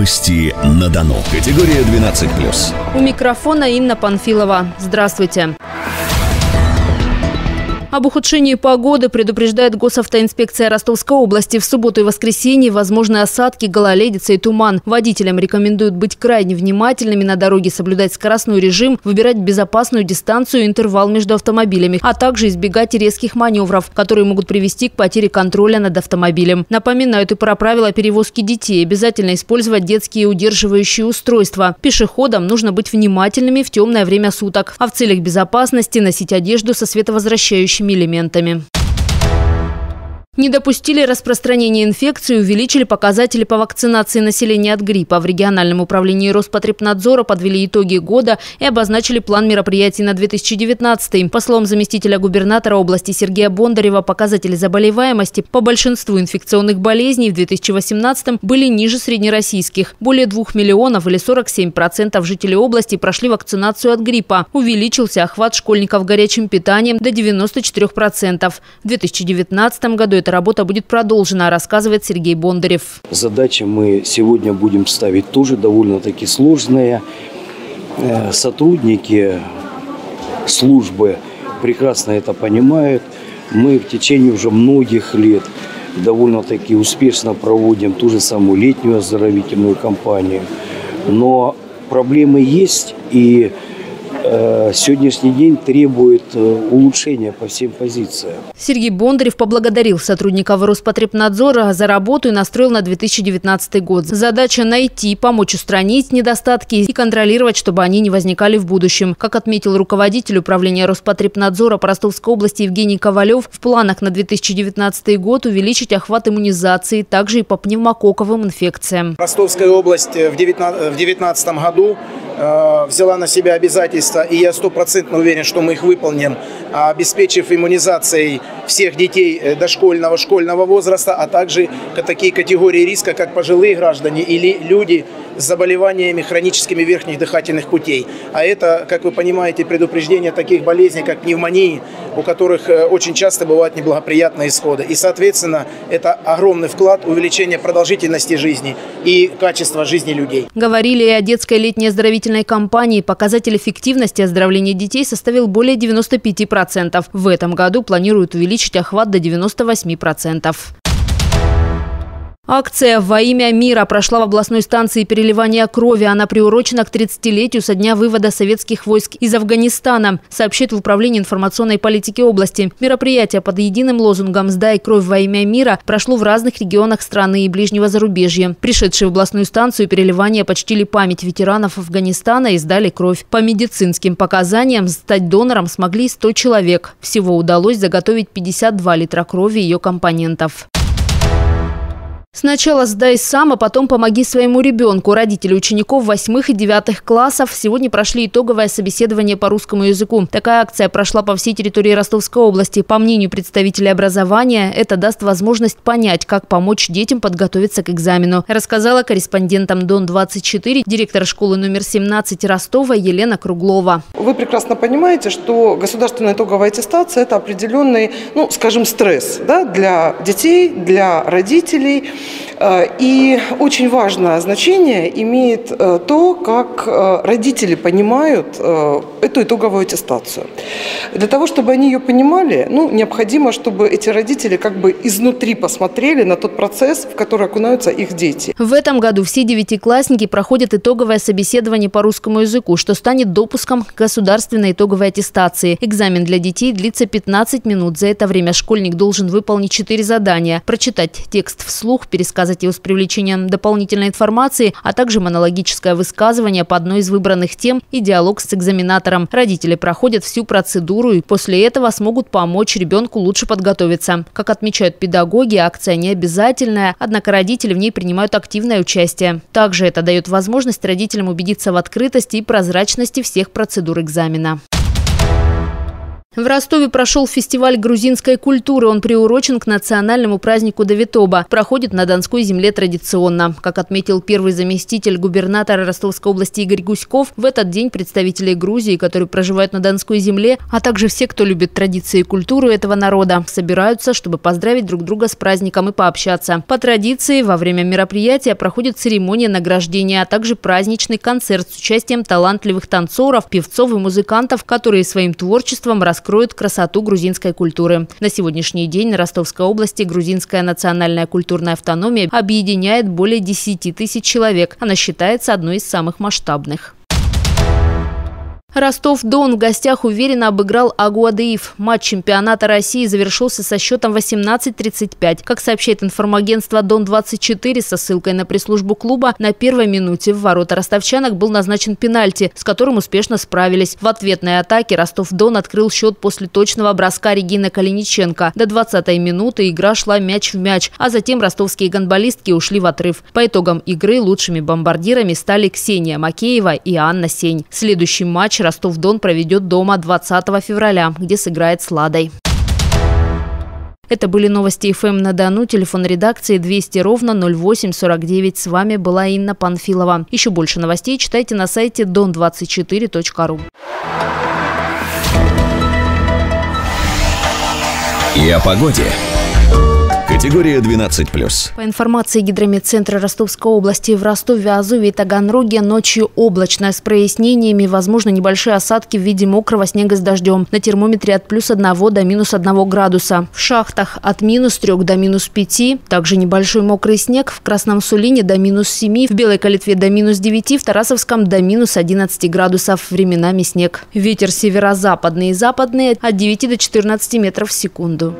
Новости на Дону. Категория 12+. У микрофона Инна Панфилова. Здравствуйте. Об ухудшении погоды предупреждает госавтоинспекция Ростовской области. В субботу и воскресенье возможны осадки, гололедица и туман. Водителям рекомендуют быть крайне внимательными на дороге, соблюдать скоростной режим, выбирать безопасную дистанцию и интервал между автомобилями, а также избегать резких маневров, которые могут привести к потере контроля над автомобилем. Напоминают и про правила перевозки детей. Обязательно использовать детские удерживающие устройства. Пешеходам нужно быть внимательными в темное время суток, а в целях безопасности носить одежду со световозвращающими отравляющими элементами. Не допустили распространения инфекции, увеличили показатели по вакцинации населения от гриппа. В региональном управлении Роспотребнадзора подвели итоги года и обозначили план мероприятий на 2019. По словам заместителя губернатора области Сергея Бондарева, показатели заболеваемости по большинству инфекционных болезней в 2018 были ниже среднероссийских. Более 2 миллионов или 47% жителей области прошли вакцинацию от гриппа. Увеличился охват школьников горячим питанием до 94%. В 2019 году это эта работа будет продолжена, рассказывает Сергей Бондарев. Задачи мы сегодня будем ставить тоже довольно-таки сложные. Э, сотрудники службы прекрасно это понимают. Мы в течение уже многих лет довольно-таки успешно проводим ту же самую летнюю оздоровительную кампанию. Но проблемы есть, и сегодняшний день требует э, улучшения по всем позициям. Сергей Бондарев поблагодарил сотрудников Роспотребнадзора за работу и настроил на 2019 год. Задача найти, помочь устранить недостатки и контролировать, чтобы они не возникали в будущем. Как отметил руководитель управления Роспотребнадзора по Ростовской области Евгений Ковалев, в планах на 2019 год увеличить охват иммунизации, также и по пневмококковым инфекциям. Ростовская область в 2019 году Э, взяла на себя обязательства, и я стопроцентно уверен, что мы их выполним, обеспечив иммунизацией всех детей э, дошкольного, школьного возраста, а также такие категории риска, как пожилые граждане или люди с заболеваниями хроническими верхних дыхательных путей. А это, как вы понимаете, предупреждение таких болезней, как пневмонии, у которых э, очень часто бывают неблагоприятные исходы. И, соответственно, это огромный вклад увеличения продолжительности жизни и качества жизни людей. Говорили и о детской летней оздоровительной кампании. Показатель эффективности оздоровления детей составил более 95%. В этом году планируют увеличить охват до 98%. Акция «Во имя мира» прошла в областной станции переливания крови. Она приурочена к 30-летию со дня вывода советских войск из Афганистана, сообщит в Управлении информационной политики области. Мероприятие под единым лозунгом «Сдай кровь во имя мира» прошло в разных регионах страны и ближнего зарубежья. Пришедшие в областную станцию переливания почтили память ветеранов Афганистана и сдали кровь. По медицинским показаниям стать донором смогли 100 человек. Всего удалось заготовить 52 литра крови и ее компонентов. Сначала сдай сам, а потом помоги своему ребенку. Родители учеников восьмых и девятых классов сегодня прошли итоговое собеседование по русскому языку. Такая акция прошла по всей территории Ростовской области. По мнению представителей образования, это даст возможность понять, как помочь детям подготовиться к экзамену, рассказала корреспондентам Дон-24 директор школы номер 17 Ростова Елена Круглова. Вы прекрасно понимаете, что государственная итоговая аттестация – это определенный, ну, скажем, стресс да, для детей, для родителей – и очень важное значение имеет э, то, как э, родители понимают эту итоговую аттестацию. Для того, чтобы они ее понимали, ну, необходимо, чтобы эти родители как бы изнутри посмотрели на тот процесс, в который окунаются их дети. В этом году все девятиклассники проходят итоговое собеседование по русскому языку, что станет допуском к государственной итоговой аттестации. Экзамен для детей длится 15 минут. За это время школьник должен выполнить 4 задания. Прочитать текст вслух, пересказать его с привлечением дополнительной информации, а также монологическое высказывание по одной из выбранных тем и диалог с экзаменатором. Родители проходят всю процедуру и после этого смогут помочь ребенку лучше подготовиться. Как отмечают педагоги, акция не обязательная, однако родители в ней принимают активное участие. Также это дает возможность родителям убедиться в открытости и прозрачности всех процедур экзамена. В Ростове прошел фестиваль грузинской культуры. Он приурочен к национальному празднику Давитоба. Проходит на Донской земле традиционно. Как отметил первый заместитель губернатора Ростовской области Игорь Гуськов, в этот день представители Грузии, которые проживают на Донской земле, а также все, кто любит традиции и культуру этого народа, собираются, чтобы поздравить друг друга с праздником и пообщаться. По традиции, во время мероприятия проходит церемония награждения, а также праздничный концерт с участием талантливых танцоров, певцов и музыкантов, которые своим творчеством рассказывают раскроют красоту грузинской культуры. На сегодняшний день на Ростовской области грузинская национальная культурная автономия объединяет более 10 тысяч человек. Она считается одной из самых масштабных. Ростов-Дон в гостях уверенно обыграл Агуадеев. Матч чемпионата России завершился со счетом 18-35. Как сообщает информагентство Дон-24 со ссылкой на пресс-службу клуба, на первой минуте в ворота ростовчанок был назначен пенальти, с которым успешно справились. В ответной атаке Ростов-Дон открыл счет после точного броска Регины Калиниченко. До 20-й минуты игра шла мяч в мяч, а затем ростовские гонболистки ушли в отрыв. По итогам игры лучшими бомбардирами стали Ксения Макеева и Анна Сень. Следующий матч Ростов-Дон проведет дома 20 февраля, где сыграет с Ладой. Это были новости ФМ на Дону. Телефон редакции 200 ровно 0849. С вами была Инна Панфилова. Еще больше новостей читайте на сайте don24.ru. И о погоде. Категория 12+. По информации Гидрометцентра Ростовской области, в Ростове, Азове и Таганроге ночью облачно с прояснениями, возможно небольшие осадки в виде мокрого снега с дождем. На термометре от плюс 1 до минус 1 градуса. В шахтах от минус 3 до минус 5. Также небольшой мокрый снег в Красном Сулине до минус 7, в Белой Калитве до минус 9, в Тарасовском до минус 11 градусов. Временами снег. Ветер северо-западный и западный от 9 до 14 метров в секунду.